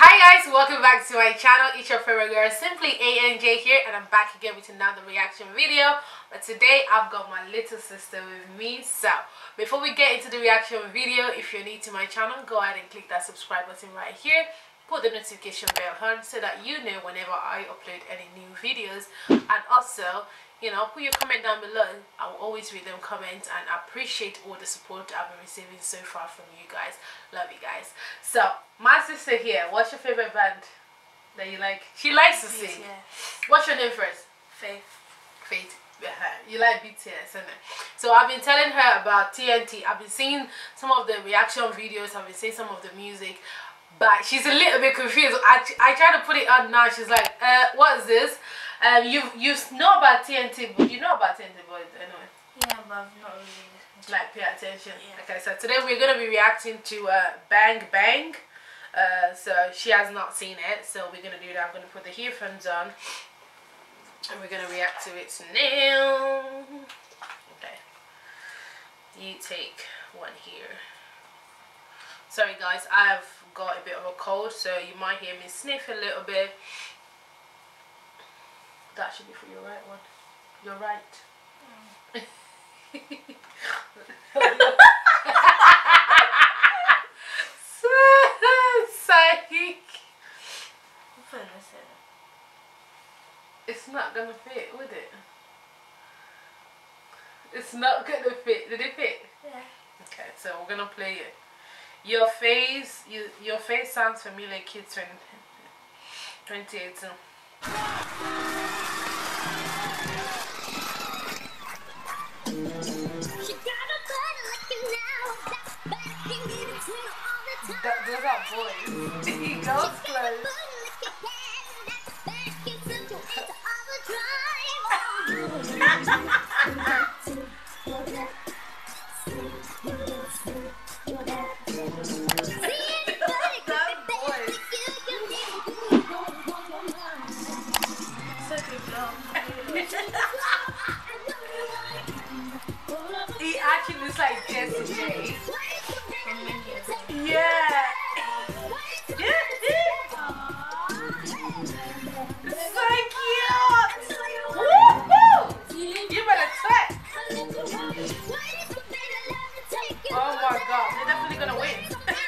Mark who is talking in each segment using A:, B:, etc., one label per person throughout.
A: Hi guys, welcome back to my channel. It's your favorite girl, Simply AMJ here, and I'm back again with another reaction video. But today I've got my little sister with me. So before we get into the reaction video, if you're new to my channel, go ahead and click that subscribe button right here. Put the notification bell on so that you know whenever I upload any new videos. And also, you know, put your comment down below. I will always read them comments and appreciate all the support I've been receiving so far from you guys. Love you guys. So, my sister here, what's your favorite band that you like? She likes to sing.
B: Yeah.
A: What's your name first?
B: Faith.
A: Faith. Yeah, You like BTS, isn't it? So I've been telling her about TNT. I've been seeing some of the reaction videos. I've been seeing some of the music. But she's a little bit confused. I, I try to put it on now. She's like, uh, what is this? Um, you you know about TNT, but you know about TNT, but anyway,
B: Yeah, but I've not really.
A: like pay attention.
B: Yeah.
A: Okay, so today we're gonna be reacting to uh, Bang Bang. Uh, so she has not seen it, so we're gonna do that. I'm gonna put the earphones on, and we're gonna react to it now. Okay, you take one here. Sorry guys, I've got a bit of a cold, so you might hear me sniff a little bit. Be for your right one. Your right. Psych.
B: I'm putting this in.
A: It's not gonna fit, would it? It's not gonna fit. Did it fit?
B: Yeah.
A: Okay, so we're gonna play it. Your face, you, your face sounds familiar, kids. 20, 2018. Those are boys. he goes close. He actually looks like Jessie J. Yeah. You better. Oh my god, they're definitely gonna win.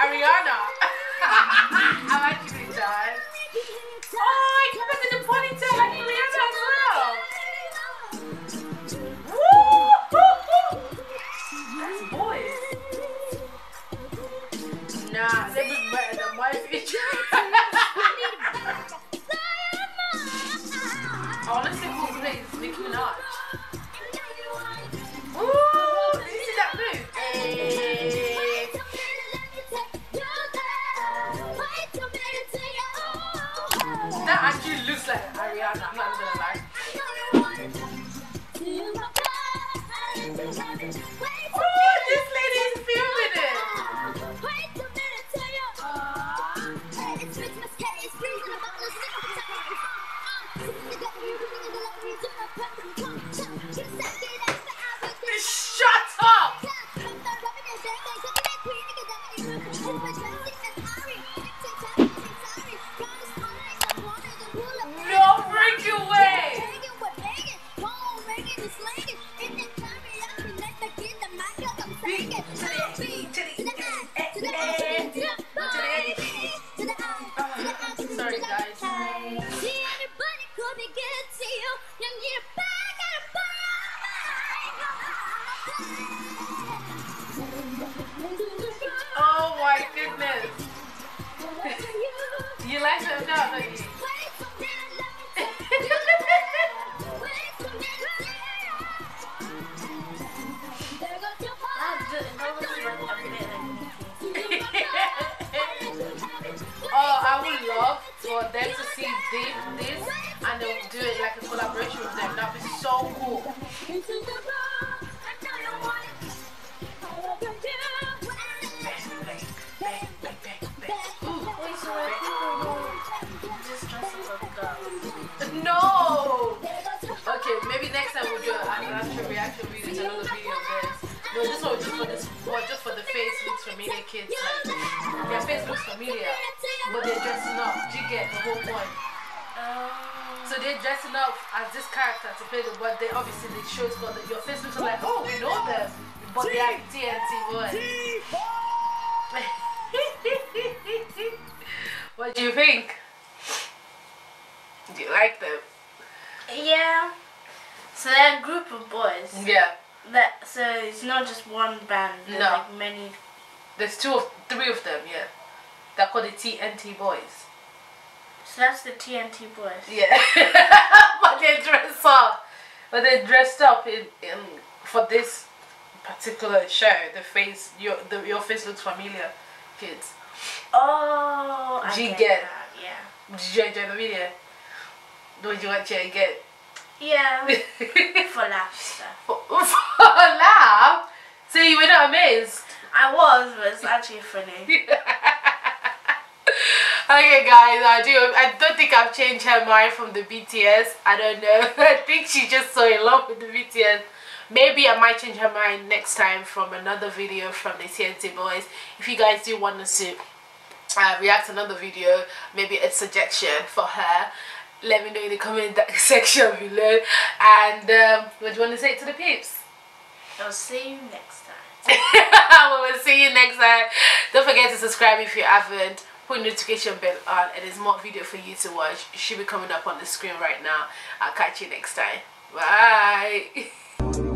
A: Ariana? Nah, You got the music in the lyrics in the perfect content. A second. Oh my goodness. You like that now, don't you? oh, I would love for them to see this, this and they'll do it like a collaboration with them. That'd be so cool. But this one just for this, was just for the face looks familiar kids. Like their face looks familiar, but they're dressing up. Do you get the whole point?
B: Um,
A: So they're dressing up as this character to play the, but they obviously the show's got the, your face looks like, oh, we know them, but they are TNT boys. what do you think? Do you like them?
B: yeah. So they're a group of boys.
A: Yeah.
B: That so it's not just one band. There's
A: No.
B: like many.
A: There's two of three of them, yeah. They're called the TNT boys.
B: So that's the TNT boys.
A: Yeah. but they dress up. But they dressed up in, in for this particular show. The face your the, your face looks familiar, kids.
B: Oh, I
A: Do you
B: get,
A: get-
B: that. Yeah.
A: Did you enjoy the video? Did you watch it again?
B: Yeah. For laughs stuff.
A: For laugh. So you were not amazed.
B: I was, but it's actually funny.
A: okay guys i do i don't think i've changed her mind from the bts i don't know i think she just so in love with the bts maybe i might change her mind next time from another video from the tnt boys if you guys do want us to uh, react to another video maybe it's a suggestion for her let me know in the comment section below and um, what do you want to say to the peeps
B: I'll see you next time.
A: we will see you next time. Don't forget to subscribe if you haven't. Put notification bell on and there's more video for you to watch. It should be coming up on the screen right now. I'll catch you next time. Bye.